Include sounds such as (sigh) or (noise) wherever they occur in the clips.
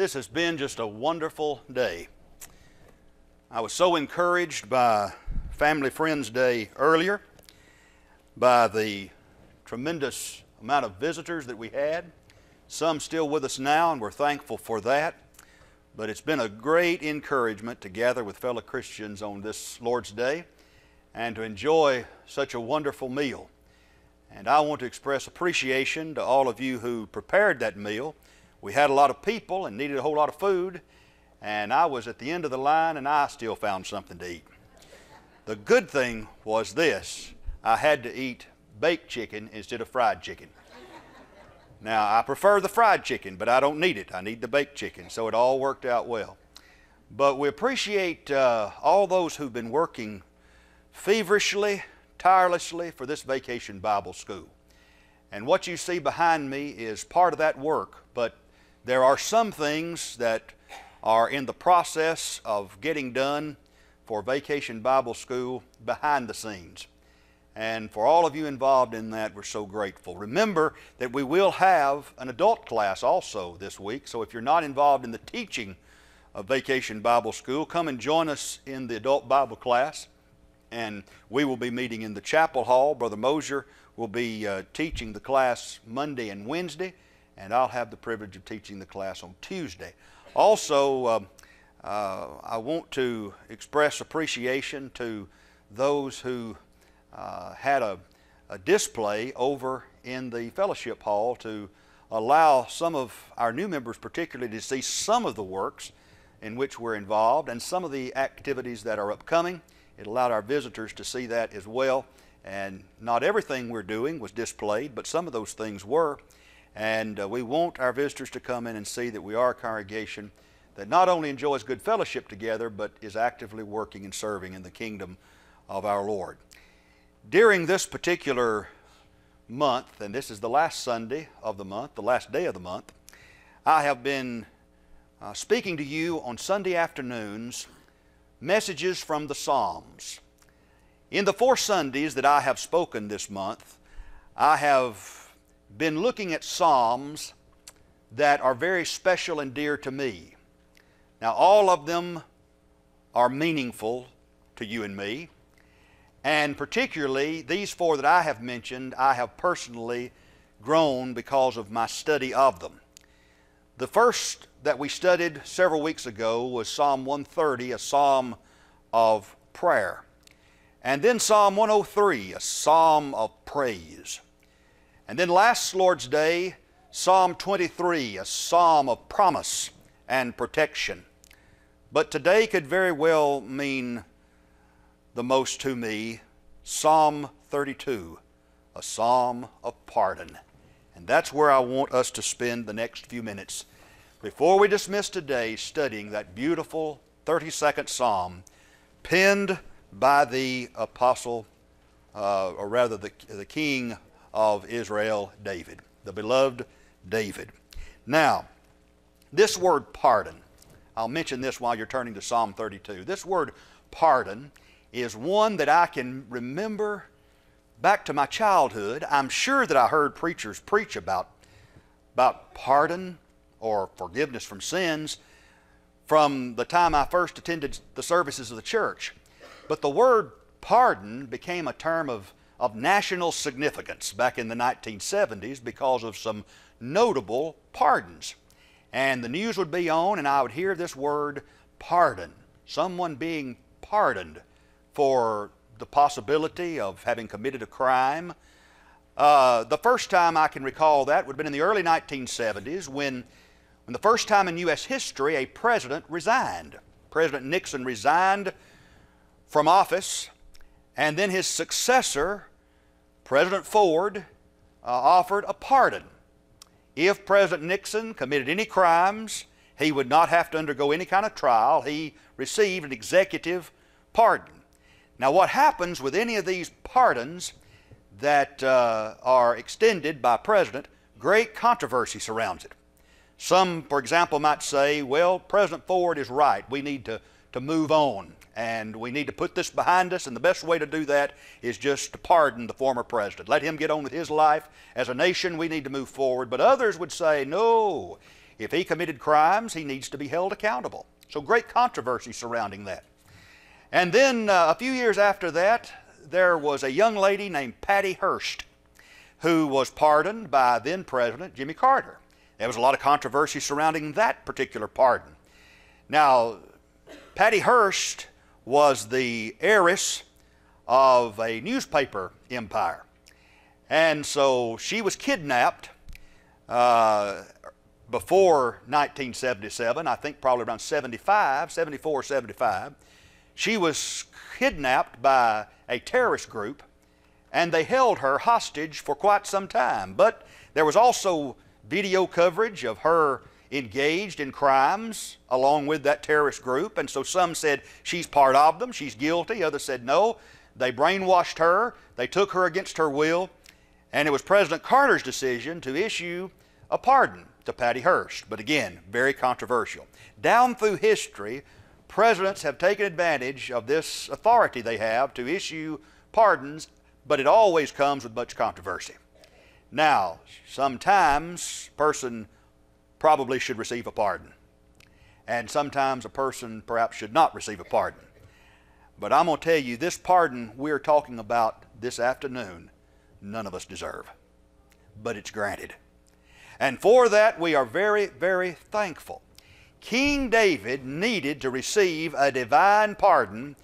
This has been just a wonderful day. I was so encouraged by Family Friends Day earlier, by the tremendous amount of visitors that we had. Some still with us now, and we're thankful for that. But it's been a great encouragement to gather with fellow Christians on this Lord's Day and to enjoy such a wonderful meal. And I want to express appreciation to all of you who prepared that meal. We had a lot of people and needed a whole lot of food, and I was at the end of the line and I still found something to eat. The good thing was this I had to eat baked chicken instead of fried chicken. Now, I prefer the fried chicken, but I don't need it. I need the baked chicken, so it all worked out well. But we appreciate uh, all those who've been working feverishly, tirelessly for this vacation Bible school. And what you see behind me is part of that work, but there are some things that are in the process of getting done for Vacation Bible School behind the scenes. And for all of you involved in that, we're so grateful. Remember that we will have an adult class also this week, so if you're not involved in the teaching of Vacation Bible School, come and join us in the adult Bible class. And we will be meeting in the chapel hall. Brother Mosier will be uh, teaching the class Monday and Wednesday, and I'll have the privilege of teaching the class on Tuesday. Also, uh, uh, I want to express appreciation to those who uh, had a, a display over in the fellowship hall to allow some of our new members, particularly, to see some of the works in which we're involved and some of the activities that are upcoming. It allowed our visitors to see that as well. And not everything we're doing was displayed, but some of those things were. And uh, we want our visitors to come in and see that we are a congregation that not only enjoys good fellowship together, but is actively working and serving in the kingdom of our Lord. During this particular month, and this is the last Sunday of the month, the last day of the month, I have been uh, speaking to you on Sunday afternoons messages from the Psalms. In the four Sundays that I have spoken this month, I have been looking at Psalms that are very special and dear to me. Now, all of them are meaningful to you and me, and particularly these four that I have mentioned, I have personally grown because of my study of them. The first that we studied several weeks ago was Psalm 130, a psalm of prayer. And then Psalm 103, a psalm of praise. And then last Lord's Day, Psalm 23, a psalm of promise and protection. But today could very well mean the most to me Psalm 32, a psalm of pardon. And that's where I want us to spend the next few minutes. Before we dismiss today, studying that beautiful 32nd Psalm, penned by the apostle, uh, or rather the, the king of Israel, David, the beloved David. Now, this word pardon, I'll mention this while you're turning to Psalm 32. This word pardon is one that I can remember back to my childhood. I'm sure that I heard preachers preach about, about pardon or forgiveness from sins from the time I first attended the services of the church. But the word pardon became a term of, of national significance back in the 1970s because of some notable pardons. And the news would be on, and I would hear this word pardon. Someone being pardoned for the possibility of having committed a crime. Uh, the first time I can recall that would have been in the early 1970s when when the first time in U.S. history a president resigned. President Nixon resigned from office, and then his successor, President Ford, uh, offered a pardon. If President Nixon committed any crimes, he would not have to undergo any kind of trial. He received an executive pardon. Now, what happens with any of these pardons that uh, are extended by President, great controversy surrounds it. Some, for example, might say, well, President Ford is right. We need to, to move on and we need to put this behind us, and the best way to do that is just to pardon the former president. Let him get on with his life. As a nation, we need to move forward. But others would say, no, If he committed crimes, he needs to be held accountable. So, great controversy surrounding that. And then uh, a few years after that, there was a young lady named Patty Hearst who was pardoned by then President Jimmy Carter. There was a lot of controversy surrounding that particular pardon. Now, Patty Hearst was the heiress of a newspaper empire. And so she was kidnapped uh, before 1977, I think probably around 75, 74, 75. She was kidnapped by a terrorist group and they held her hostage for quite some time. But there was also video coverage of her engaged in crimes along with that terrorist group. And so some said she's part of them, she's guilty. Others said no, they brainwashed her, they took her against her will. And it was President Carter's decision to issue a pardon to Patty Hearst. But again, very controversial. Down through history, presidents have taken advantage of this authority they have to issue pardons, but it always comes with much controversy. Now, sometimes person probably should receive a pardon, and sometimes a person perhaps should not receive a pardon. But I'm going to tell you, this pardon we're talking about this afternoon none of us deserve. But it's granted. And for that, we are very, very thankful. King David needed to receive a divine pardon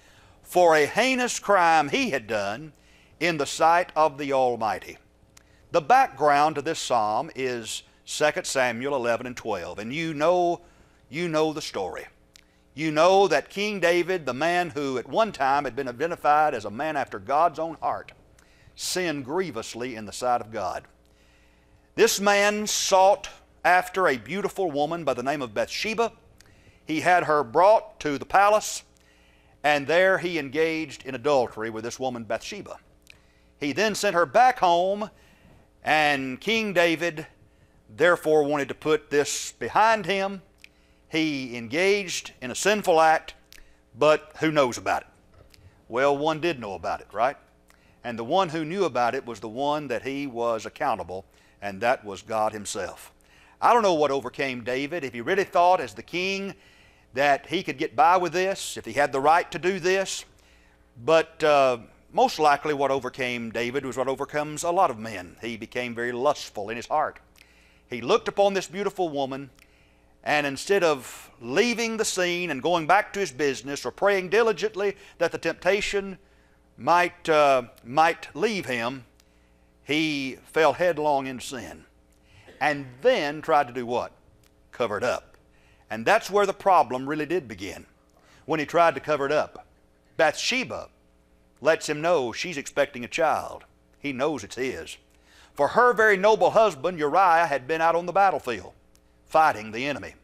for a heinous crime he had done in the sight of the Almighty. The background to this psalm is 2 Samuel 11 and 12, and you know, you know the story. You know that King David, the man who at one time had been identified as a man after God's own heart, sinned grievously in the sight of God. This man sought after a beautiful woman by the name of Bathsheba. He had her brought to the palace, and there he engaged in adultery with this woman Bathsheba. He then sent her back home, and King David therefore wanted to put this behind him. He engaged in a sinful act, but who knows about it? Well, one did know about it, right? And the one who knew about it was the one that he was accountable, and that was God Himself. I don't know what overcame David. If he really thought, as the king, that he could get by with this, if he had the right to do this, but uh, most likely what overcame David was what overcomes a lot of men. He became very lustful in his heart. He looked upon this beautiful woman, and instead of leaving the scene and going back to his business or praying diligently that the temptation might, uh, might leave him, he fell headlong in sin. And then tried to do what? Cover it up. And that's where the problem really did begin. When he tried to cover it up. Bathsheba lets him know she's expecting a child. He knows it's his. For her very noble husband, Uriah, had been out on the battlefield fighting the enemy.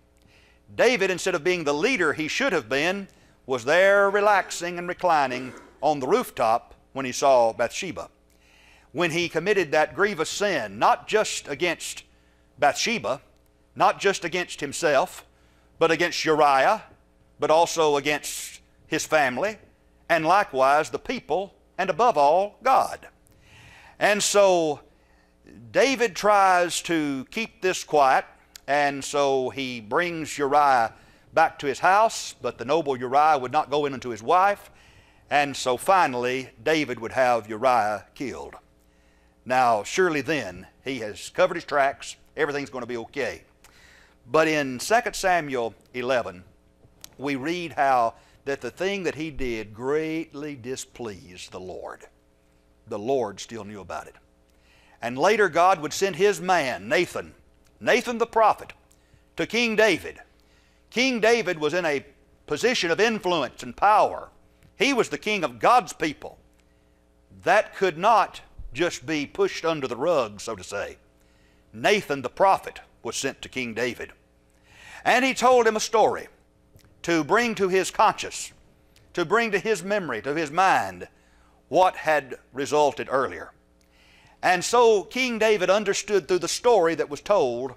David, instead of being the leader he should have been, was there relaxing and reclining on the rooftop when he saw Bathsheba. When he committed that grievous sin, not just against Bathsheba, not just against himself, but against Uriah, but also against his family, and likewise the people, and above all, God. And so David tries to keep this quiet, and so he brings Uriah back to his house, but the noble Uriah would not go in unto his wife, and so finally, David would have Uriah killed. Now, surely then, he has covered his tracks, everything's going to be okay. But in 2 Samuel 11, we read how that the thing that he did greatly displeased the Lord. The Lord still knew about it. And later, God would send his man, Nathan, Nathan the prophet, to King David. King David was in a position of influence and power he was the king of God's people. That could not just be pushed under the rug, so to say. Nathan the prophet was sent to King David. And he told him a story to bring to his conscience, to bring to his memory, to his mind, what had resulted earlier. And so King David understood through the story that was told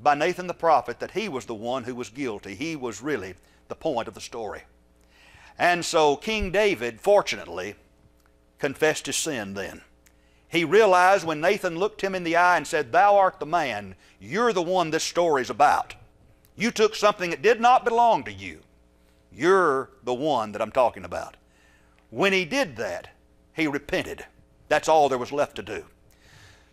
by Nathan the prophet that he was the one who was guilty. He was really the point of the story. And so King David, fortunately, confessed his sin then. He realized when Nathan looked him in the eye and said, Thou art the man, you're the one this story's about. You took something that did not belong to you. You're the one that I'm talking about. When he did that, he repented. That's all there was left to do.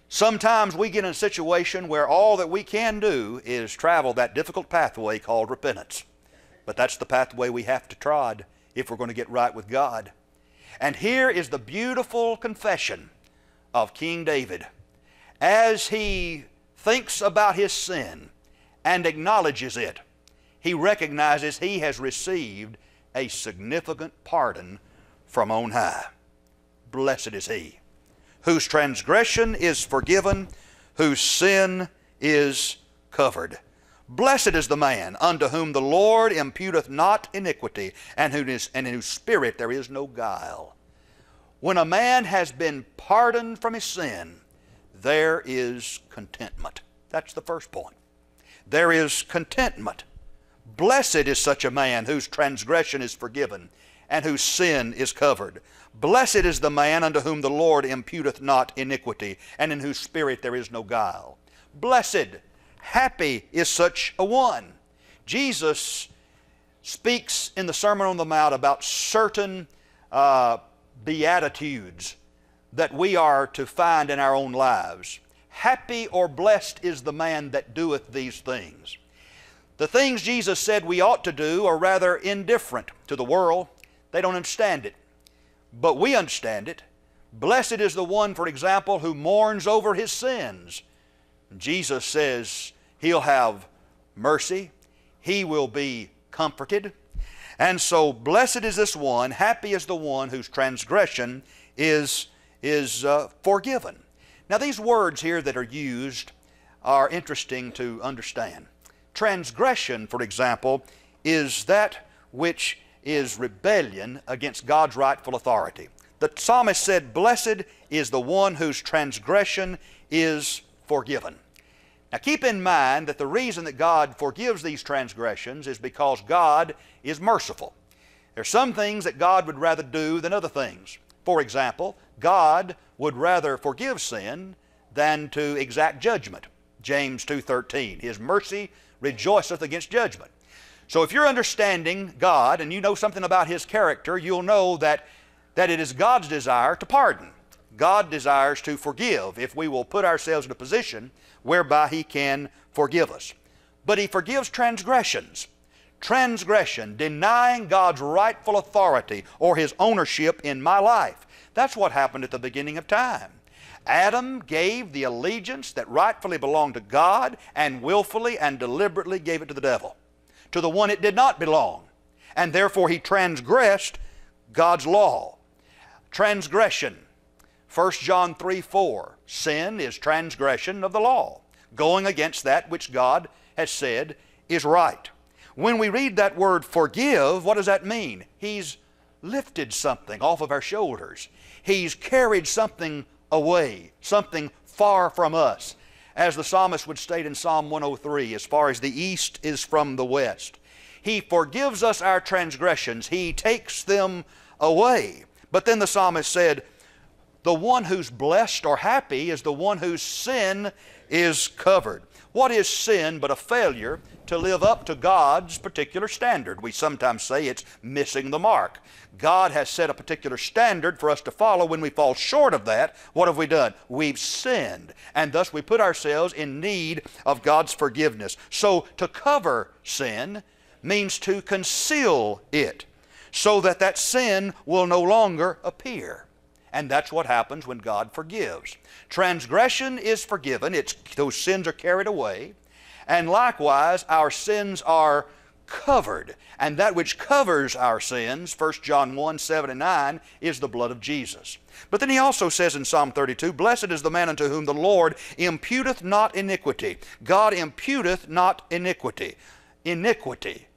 Sometimes we get in a situation where all that we can do is travel that difficult pathway called repentance. But that's the pathway we have to trod if we're going to get right with God. And here is the beautiful confession of King David. As he thinks about his sin and acknowledges it, he recognizes he has received a significant pardon from on high. Blessed is he whose transgression is forgiven, whose sin is covered. Blessed is the man unto whom the Lord imputeth not iniquity, and, whose, and in whose spirit there is no guile. When a man has been pardoned from his sin, there is contentment. That's the first point. There is contentment. Blessed is such a man whose transgression is forgiven and whose sin is covered. Blessed is the man unto whom the Lord imputeth not iniquity, and in whose spirit there is no guile. Blessed, happy is such a one. Jesus speaks in the Sermon on the Mount about certain uh, beatitudes that we are to find in our own lives. Happy or blessed is the man that doeth these things. The things Jesus said we ought to do are rather indifferent to the world. They don't understand it but we understand it. Blessed is the one, for example, who mourns over his sins. Jesus says he'll have mercy, he will be comforted. And so, blessed is this one, happy is the one whose transgression is, is uh, forgiven. Now, these words here that are used are interesting to understand. Transgression, for example, is that which is rebellion against God's rightful authority. The psalmist said, Blessed is the one whose transgression is forgiven. Now keep in mind that the reason that God forgives these transgressions is because God is merciful. There are some things that God would rather do than other things. For example, God would rather forgive sin than to exact judgment. James 2:13. His mercy rejoiceth against judgment. So if you're understanding God and you know something about His character, you'll know that, that it is God's desire to pardon. God desires to forgive if we will put ourselves in a position whereby He can forgive us. But He forgives transgressions. Transgression, denying God's rightful authority or His ownership in my life. That's what happened at the beginning of time. Adam gave the allegiance that rightfully belonged to God and willfully and deliberately gave it to the devil to the one it did not belong. And therefore he transgressed God's law. Transgression. 1 John 3 4. Sin is transgression of the law, going against that which God has said is right. When we read that word forgive, what does that mean? He's lifted something off of our shoulders. He's carried something away, something far from us as the psalmist would state in Psalm 103, as far as the east is from the west. He forgives us our transgressions, He takes them away. But then the psalmist said, The one who's blessed or happy is the one whose sin is covered. What is sin but a failure to live up to God's particular standard? We sometimes say it's missing the mark. God has set a particular standard for us to follow. When we fall short of that, what have we done? We've sinned. And thus we put ourselves in need of God's forgiveness. So to cover sin means to conceal it so that that sin will no longer appear. And that's what happens when God forgives. Transgression is forgiven, it's, those sins are carried away. And likewise, our sins are covered. And that which covers our sins, 1 John 1 7 and 9, is the blood of Jesus. But then he also says in Psalm 32 Blessed is the man unto whom the Lord imputeth not iniquity. God imputeth not iniquity. Iniquity.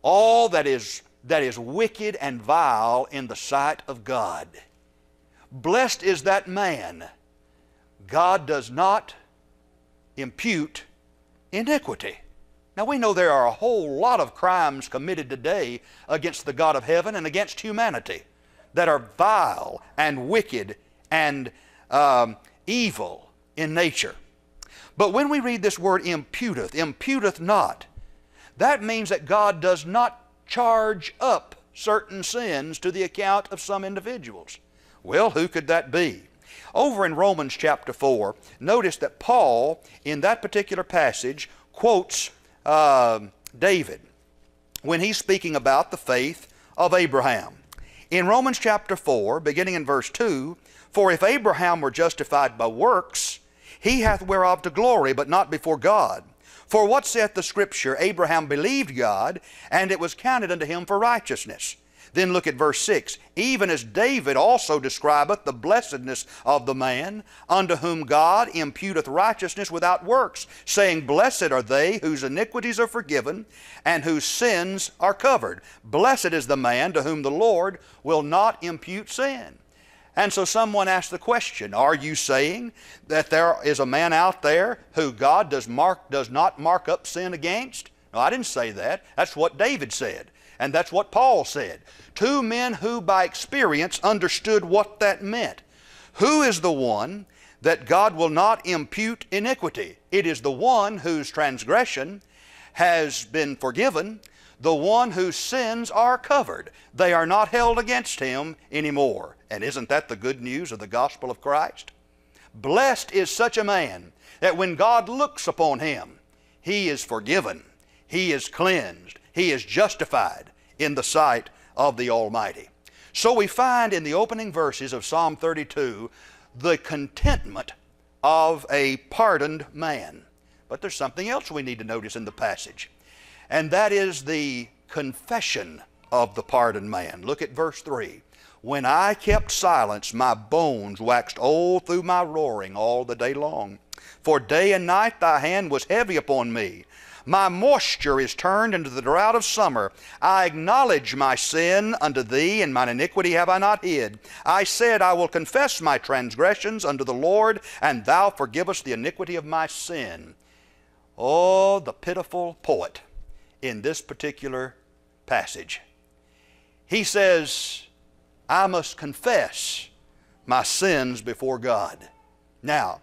All that is, that is wicked and vile in the sight of God. Blessed is that man. God does not impute iniquity. Now we know there are a whole lot of crimes committed today against the God of heaven and against humanity that are vile and wicked and um, evil in nature. But when we read this word imputeth, imputeth not, that means that God does not charge up certain sins to the account of some individuals. Well, who could that be? Over in Romans chapter 4, notice that Paul, in that particular passage, quotes uh, David when he's speaking about the faith of Abraham. In Romans chapter 4, beginning in verse 2, For if Abraham were justified by works, he hath whereof to glory, but not before God. For what saith the Scripture? Abraham believed God, and it was counted unto him for righteousness. Then look at verse 6. Even as David also describeth the blessedness of the man, unto whom God imputeth righteousness without works, saying, Blessed are they whose iniquities are forgiven, and whose sins are covered. Blessed is the man to whom the Lord will not impute sin. And so someone asked the question, are you saying that there is a man out there who God does, mark, does not mark up sin against? No, I didn't say that. That's what David said. And that's what Paul said. Two men who by experience understood what that meant. Who is the one that God will not impute iniquity? It is the one whose transgression has been forgiven, the one whose sins are covered. They are not held against him anymore. And isn't that the good news of the gospel of Christ? Blessed is such a man that when God looks upon him, he is forgiven, he is cleansed, he is justified in the sight of the Almighty. So we find in the opening verses of Psalm 32 the contentment of a pardoned man. But there's something else we need to notice in the passage, and that is the confession of the pardoned man. Look at verse 3. When I kept silence, my bones waxed old through my roaring all the day long. For day and night thy hand was heavy upon me. My moisture is turned into the drought of summer. I acknowledge my sin unto thee, and mine iniquity have I not hid. I said, I will confess my transgressions unto the Lord, and thou forgivest the iniquity of my sin. Oh, the pitiful poet in this particular passage. He says, I must confess my sins before God. Now,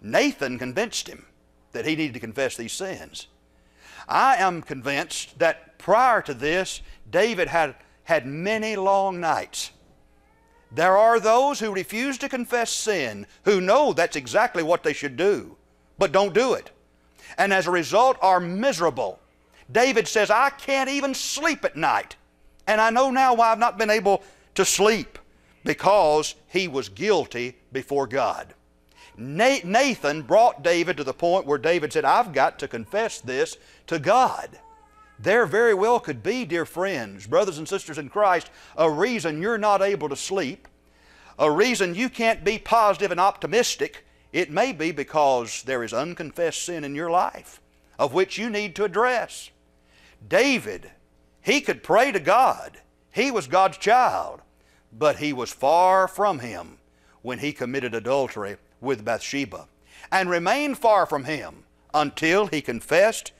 Nathan convinced him that he needed to confess these sins. I am convinced that prior to this, David had had many long nights. There are those who refuse to confess sin, who know that's exactly what they should do, but don't do it. And as a result are miserable. David says, I can't even sleep at night. And I know now why I've not been able to sleep, because he was guilty before God. Nathan brought David to the point where David said, I've got to confess this to God. There very well could be, dear friends, brothers and sisters in Christ, a reason you're not able to sleep, a reason you can't be positive and optimistic. It may be because there is unconfessed sin in your life, of which you need to address. David, he could pray to God. He was God's child, but he was far from Him when he committed adultery with Bathsheba and remained far from him until he confessed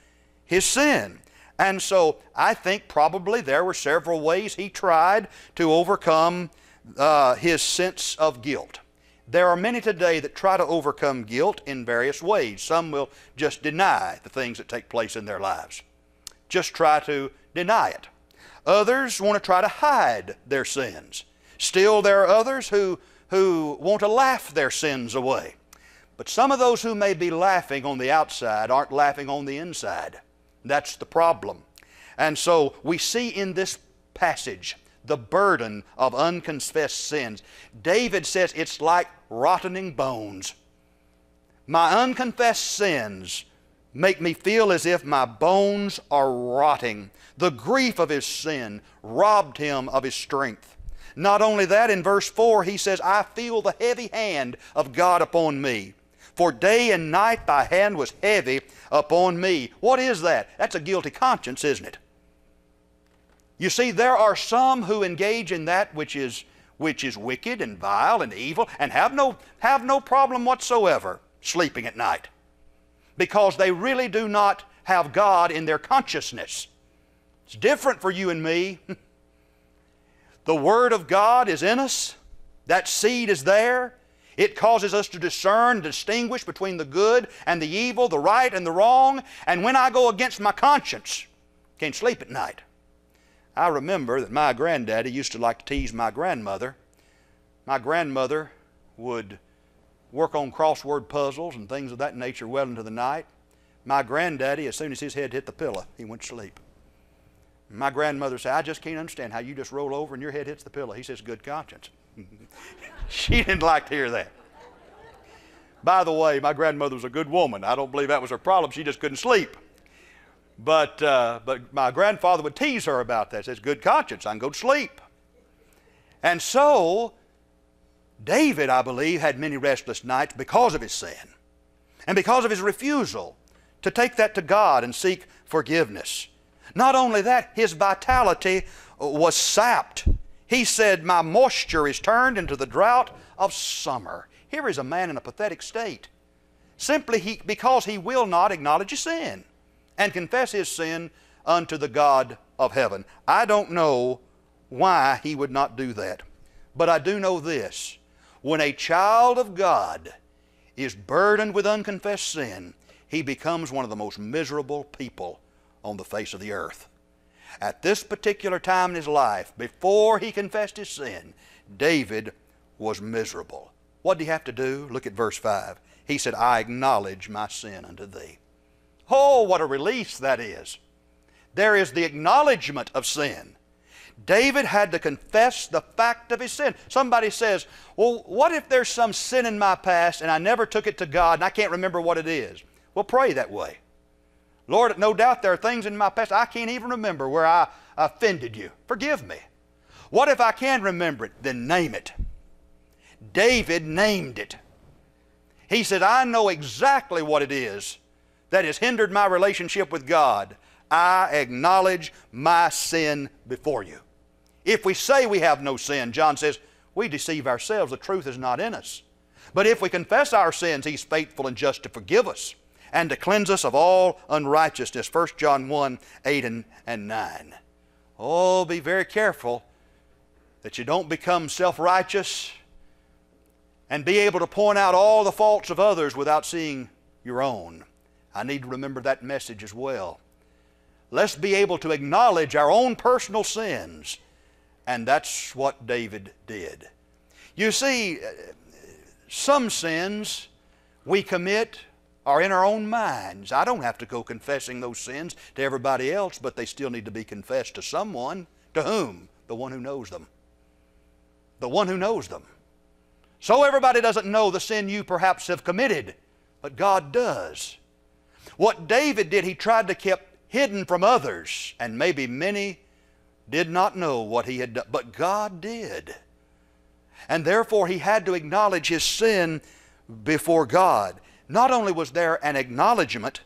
his sin. And so I think probably there were several ways he tried to overcome uh, his sense of guilt. There are many today that try to overcome guilt in various ways. Some will just deny the things that take place in their lives, just try to deny it. Others want to try to hide their sins. Still, there are others who who want to laugh their sins away. But some of those who may be laughing on the outside aren't laughing on the inside. That's the problem. And so we see in this passage the burden of unconfessed sins. David says it's like rotting bones. My unconfessed sins make me feel as if my bones are rotting. The grief of his sin robbed him of his strength. Not only that, in verse 4, he says, I feel the heavy hand of God upon me. For day and night thy hand was heavy upon me. What is that? That's a guilty conscience, isn't it? You see, there are some who engage in that which is, which is wicked and vile and evil and have no, have no problem whatsoever sleeping at night because they really do not have God in their consciousness. It's different for you and me. (laughs) The Word of God is in us. That seed is there. It causes us to discern, distinguish between the good and the evil, the right and the wrong. And when I go against my conscience, can't sleep at night. I remember that my granddaddy used to like to tease my grandmother. My grandmother would work on crossword puzzles and things of that nature well into the night. My granddaddy, as soon as his head hit the pillow, he went to sleep. My grandmother said, I just can't understand how you just roll over and your head hits the pillow. He says, Good conscience. (laughs) she didn't like to hear that. By the way, my grandmother was a good woman. I don't believe that was her problem. She just couldn't sleep. But, uh, but my grandfather would tease her about that. He says, Good conscience, I can go to sleep. And so, David, I believe, had many restless nights because of his sin and because of his refusal to take that to God and seek forgiveness. Not only that, his vitality was sapped. He said, My moisture is turned into the drought of summer. Here is a man in a pathetic state, simply he, because he will not acknowledge his sin and confess his sin unto the God of heaven. I don't know why he would not do that, but I do know this. When a child of God is burdened with unconfessed sin, he becomes one of the most miserable people on the face of the earth. At this particular time in his life, before he confessed his sin, David was miserable. What did he have to do? Look at verse 5. He said, I acknowledge my sin unto thee. Oh, what a release that is. There is the acknowledgement of sin. David had to confess the fact of his sin. Somebody says, Well, what if there's some sin in my past and I never took it to God and I can't remember what it is? Well, pray that way. Lord, no doubt there are things in my past I can't even remember where I offended you. Forgive me. What if I can remember it? Then name it. David named it. He said, I know exactly what it is that has hindered my relationship with God. I acknowledge my sin before you. If we say we have no sin, John says, we deceive ourselves. The truth is not in us. But if we confess our sins, He's faithful and just to forgive us and to cleanse us of all unrighteousness. 1 John 1 8 and, and 9. Oh, be very careful that you don't become self righteous and be able to point out all the faults of others without seeing your own. I need to remember that message as well. Let's be able to acknowledge our own personal sins, and that's what David did. You see, uh, some sins we commit are in our own minds. I don't have to go confessing those sins to everybody else, but they still need to be confessed to someone. To whom? The one who knows them. The one who knows them. So everybody doesn't know the sin you perhaps have committed, but God does. What David did, he tried to keep hidden from others, and maybe many did not know what he had done, but God did. And therefore he had to acknowledge his sin before God. Not only was there an acknowledgement,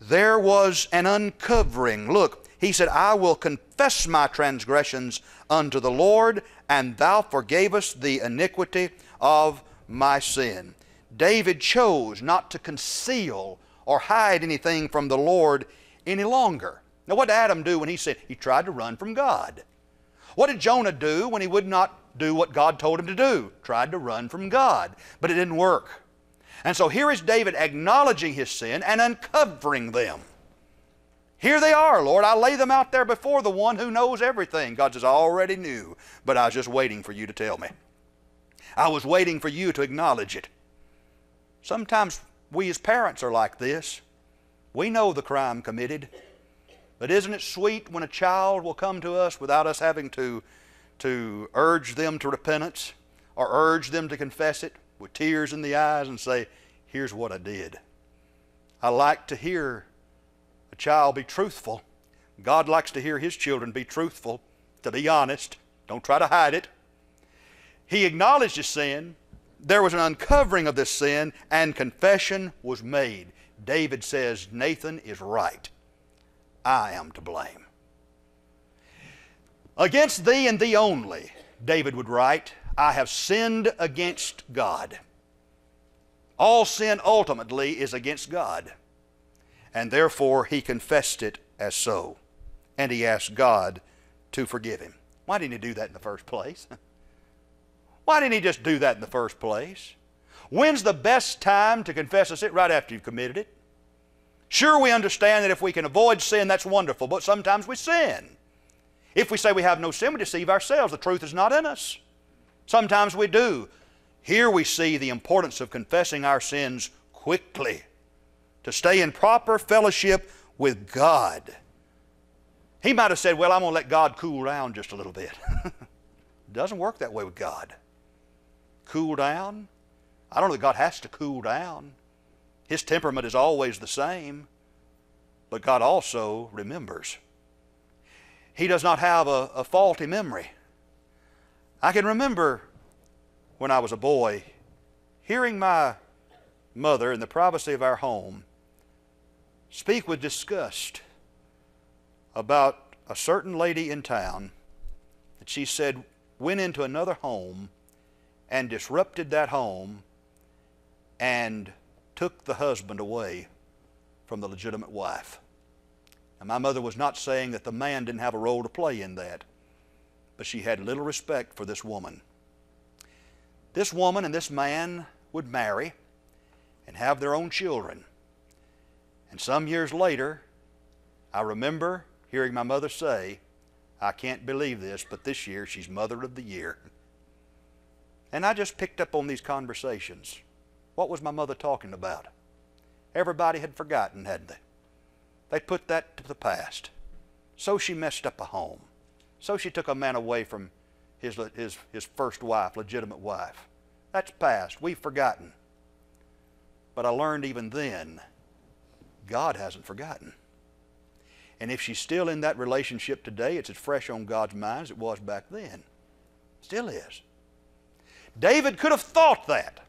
there was an uncovering. Look, he said, I will confess my transgressions unto the Lord, and thou forgavest the iniquity of my sin. David chose not to conceal or hide anything from the Lord any longer. Now, what did Adam do when he said he tried to run from God? What did Jonah do when he would not do what God told him to do? Tried to run from God, but it didn't work. And so here is David acknowledging his sin and uncovering them. Here they are, Lord. I lay them out there before the one who knows everything. God says, I already knew, but I was just waiting for you to tell me. I was waiting for you to acknowledge it. Sometimes we as parents are like this. We know the crime committed, but isn't it sweet when a child will come to us without us having to, to urge them to repentance or urge them to confess it? With tears in the eyes and say, Here's what I did. I like to hear a child be truthful. God likes to hear his children be truthful, to be honest. Don't try to hide it. He acknowledged his sin. There was an uncovering of this sin, and confession was made. David says, Nathan is right. I am to blame. Against thee and thee only, David would write, I have sinned against God. All sin ultimately is against God. And therefore he confessed it as so. And he asked God to forgive him. Why didn't he do that in the first place? (laughs) Why didn't he just do that in the first place? When's the best time to confess a sin? Right after you've committed it. Sure, we understand that if we can avoid sin, that's wonderful, but sometimes we sin. If we say we have no sin, we deceive ourselves. The truth is not in us. Sometimes we do. Here we see the importance of confessing our sins quickly to stay in proper fellowship with God. He might have said, Well, I'm going to let God cool down just a little bit. it (laughs) doesn't work that way with God. Cool down? I don't know that God has to cool down. His temperament is always the same, but God also remembers. He does not have a, a faulty memory. I can remember when I was a boy hearing my mother in the privacy of our home speak with disgust about a certain lady in town that she said went into another home and disrupted that home and took the husband away from the legitimate wife. And my mother was not saying that the man didn't have a role to play in that, but she had little respect for this woman. This woman and this man would marry and have their own children. And some years later, I remember hearing my mother say, I can't believe this, but this year she's Mother of the Year. And I just picked up on these conversations. What was my mother talking about? Everybody had forgotten, hadn't they? They put that to the past. So she messed up a home. So she took a man away from his, his, his first wife, legitimate wife. That's past. We've forgotten. But I learned even then God hasn't forgotten. And if she's still in that relationship today, it's as fresh on God's mind as it was back then. Still is. David could have thought that.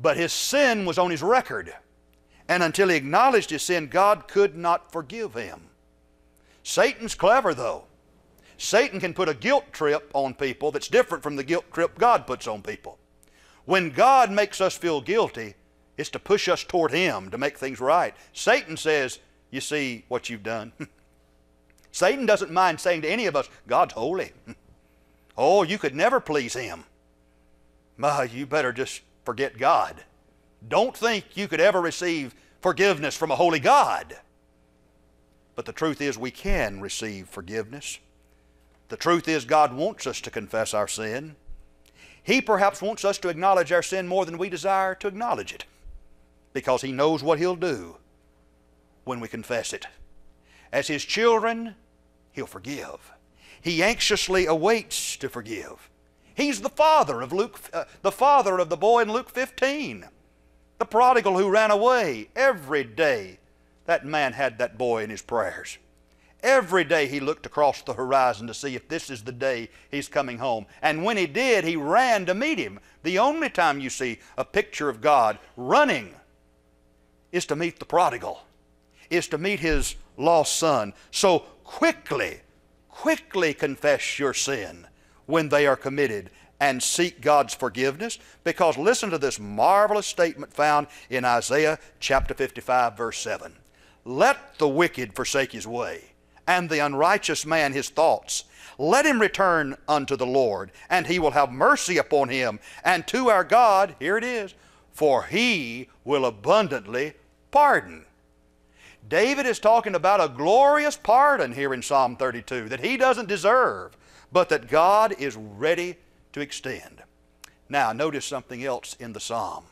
But his sin was on his record. And until he acknowledged his sin, God could not forgive him. Satan's clever, though. Satan can put a guilt trip on people that's different from the guilt trip God puts on people. When God makes us feel guilty, it's to push us toward Him to make things right. Satan says, You see what you've done. (laughs) Satan doesn't mind saying to any of us, God's holy. (laughs) oh, you could never please Him. Uh, you better just forget God. Don't think you could ever receive forgiveness from a holy God. But the truth is, we can receive forgiveness. The truth is, God wants us to confess our sin. He perhaps wants us to acknowledge our sin more than we desire to acknowledge it because He knows what He'll do when we confess it. As His children, He'll forgive. He anxiously awaits to forgive. He's the father of Luke, uh, the father of the boy in Luke 15, the prodigal who ran away. Every day, that man had that boy in his prayers. Every day he looked across the horizon to see if this is the day he's coming home. And when he did, he ran to meet him. The only time you see a picture of God running is to meet the prodigal, is to meet his lost son. So quickly, quickly confess your sin when they are committed and seek God's forgiveness because listen to this marvelous statement found in Isaiah chapter 55 verse 7. Let the wicked forsake his way and the unrighteous man his thoughts. Let him return unto the Lord, and he will have mercy upon him, and to our God, here it is, for he will abundantly pardon. David is talking about a glorious pardon here in Psalm 32 that he doesn't deserve, but that God is ready to extend. Now, notice something else in the psalm.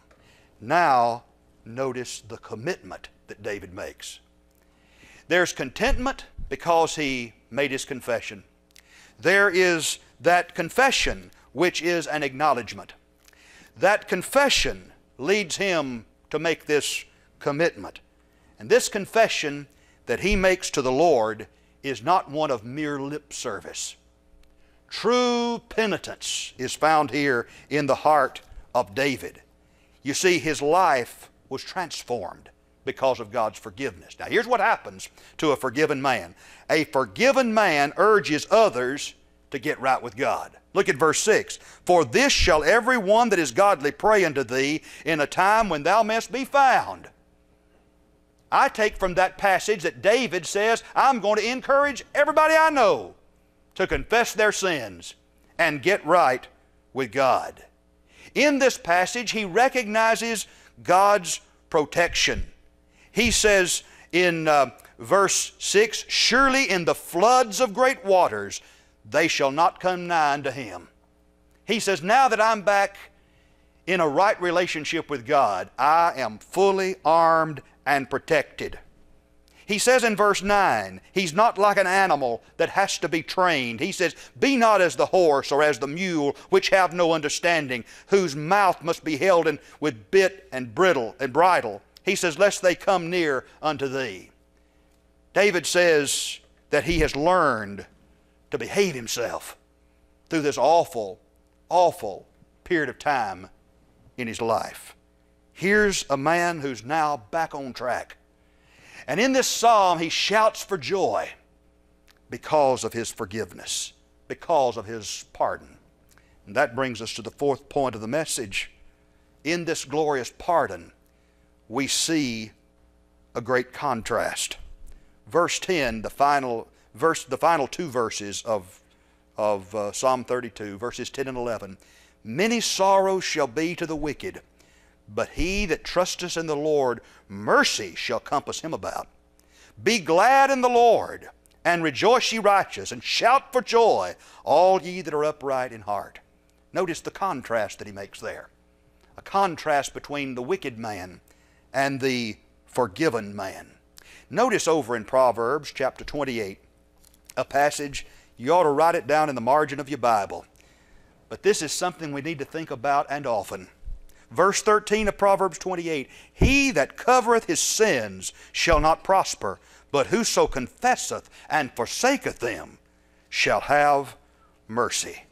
Now, notice the commitment that David makes. There's contentment because he made his confession. There is that confession, which is an acknowledgement. That confession leads him to make this commitment. And this confession that he makes to the Lord is not one of mere lip service. True penitence is found here in the heart of David. You see, his life was transformed because of God's forgiveness. Now, here's what happens to a forgiven man a forgiven man urges others to get right with God. Look at verse 6. For this shall every one that is godly pray unto thee in a time when thou mayest be found. I take from that passage that David says, I'm going to encourage everybody I know to confess their sins and get right with God. In this passage, he recognizes God's protection. He says in uh, verse 6 Surely in the floods of great waters they shall not come nigh unto him. He says, Now that I'm back in a right relationship with God, I am fully armed and protected. He says in verse 9, He's not like an animal that has to be trained. He says, Be not as the horse or as the mule, which have no understanding, whose mouth must be held in with bit and bridle and bridle. He says, Lest they come near unto thee. David says that he has learned to behave himself through this awful, awful period of time in his life. Here's a man who's now back on track. And in this psalm, he shouts for joy because of his forgiveness, because of his pardon. And that brings us to the fourth point of the message. In this glorious pardon, we see a great contrast. Verse 10, the final verse, the final two verses of, of uh, Psalm 32, verses 10 and 11. Many sorrows shall be to the wicked, but he that trusteth in the Lord, mercy shall compass him about. Be glad in the Lord, and rejoice ye righteous, and shout for joy, all ye that are upright in heart. Notice the contrast that he makes there. A contrast between the wicked man and the forgiven man. Notice over in Proverbs chapter 28, a passage, you ought to write it down in the margin of your Bible. But this is something we need to think about and often. Verse 13 of Proverbs 28 He that covereth his sins shall not prosper, but whoso confesseth and forsaketh them shall have mercy.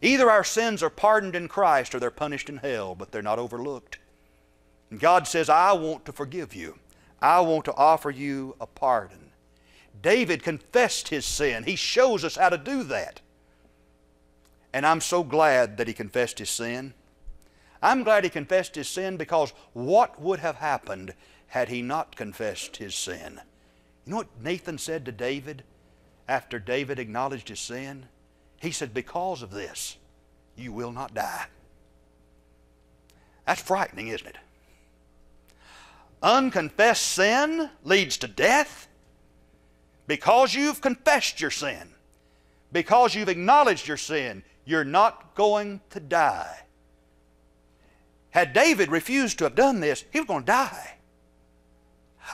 Either our sins are pardoned in Christ or they're punished in hell, but they're not overlooked. And God says, I want to forgive you. I want to offer you a pardon. David confessed his sin. He shows us how to do that. And I'm so glad that he confessed his sin. I'm glad he confessed his sin because what would have happened had he not confessed his sin? You know what Nathan said to David after David acknowledged his sin? He said, Because of this, you will not die. That's frightening, isn't it? Unconfessed sin leads to death. Because you've confessed your sin, because you've acknowledged your sin, you're not going to die. Had David refused to have done this, he was going to die.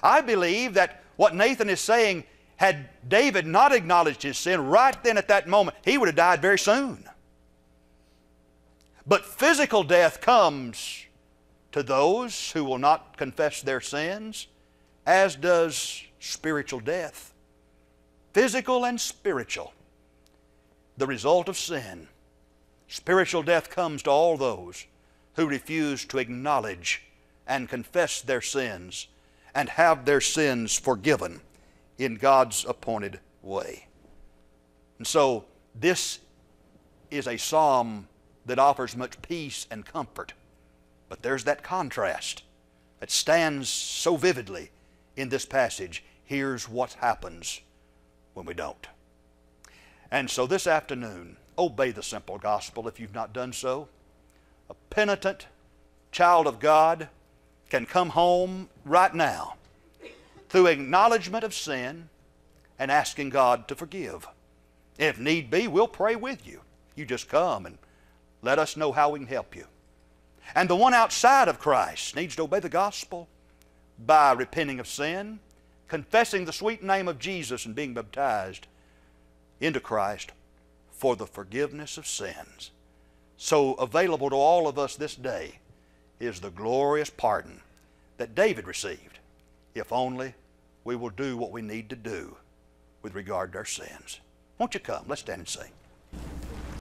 I believe that what Nathan is saying, had David not acknowledged his sin right then at that moment, he would have died very soon. But physical death comes to those who will not confess their sins, as does spiritual death physical and spiritual, the result of sin. Spiritual death comes to all those who refuse to acknowledge and confess their sins and have their sins forgiven in God's appointed way. And so, this is a psalm that offers much peace and comfort. But there's that contrast that stands so vividly in this passage. Here's what happens when we don't. And so this afternoon, obey the simple gospel if you've not done so. A penitent child of God can come home right now through acknowledgement of sin and asking God to forgive. If need be, we'll pray with you. You just come and let us know how we can help you. And the one outside of Christ needs to obey the gospel by repenting of sin confessing the sweet name of Jesus and being baptized into Christ for the forgiveness of sins. So, available to all of us this day is the glorious pardon that David received, if only we will do what we need to do with regard to our sins. Won't you come? Let's stand and sing.